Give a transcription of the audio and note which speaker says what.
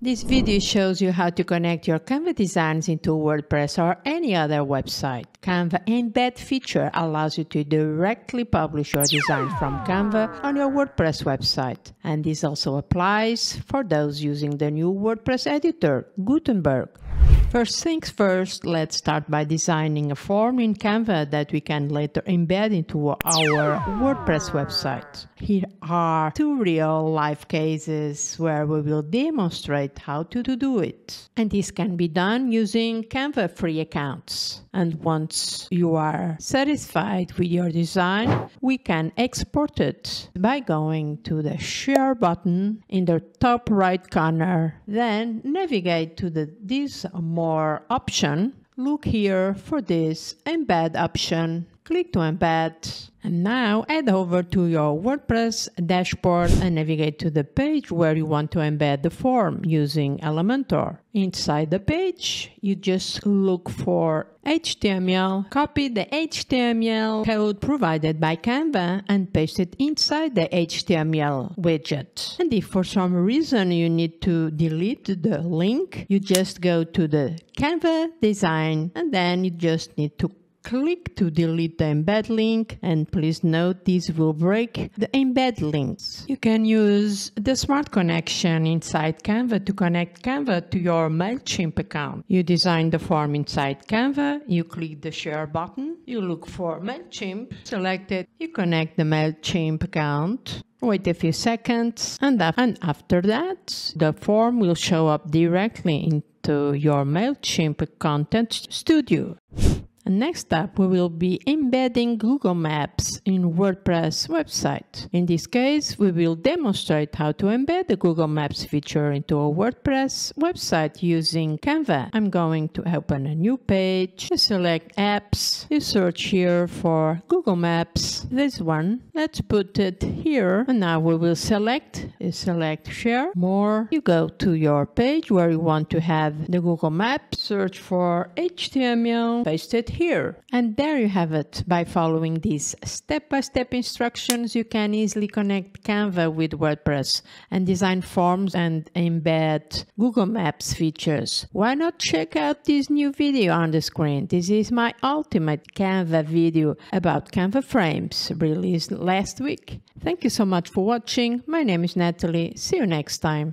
Speaker 1: This video shows you how to connect your Canva designs into WordPress or any other website. Canva Embed feature allows you to directly publish your design from Canva on your WordPress website. And this also applies for those using the new WordPress editor, Gutenberg. First things first, let's start by designing a form in Canva that we can later embed into our WordPress website. Here are two real life cases where we will demonstrate how to do it. And this can be done using Canva free accounts. And once you are satisfied with your design, we can export it by going to the share button in the top right corner. Then navigate to the this more option, look here for this embed option. Click to embed and now head over to your WordPress dashboard and navigate to the page where you want to embed the form using Elementor. Inside the page, you just look for HTML, copy the HTML code provided by Canva and paste it inside the HTML widget. And if for some reason you need to delete the link, you just go to the Canva design and then you just need to click to delete the embed link and please note this will break the embed links. You can use the smart connection inside Canva to connect Canva to your MailChimp account. You design the form inside Canva, you click the share button, you look for MailChimp, select it, you connect the MailChimp account, Wait a few seconds and, and after that the form will show up directly into your MailChimp Content Studio. Next up, we will be embedding Google Maps in WordPress website. In this case, we will demonstrate how to embed the Google Maps feature into a WordPress website using Canva. I'm going to open a new page, you select apps, you search here for Google Maps, this one. Let's put it here. And now we will select, you select share, more. You go to your page where you want to have the Google Maps, search for HTML, paste it here. And there you have it. By following these step-by-step -step instructions, you can easily connect Canva with WordPress and design forms and embed Google Maps features. Why not check out this new video on the screen? This is my ultimate Canva video about Canva frames released last week. Thank you so much for watching. My name is Natalie. See you next time.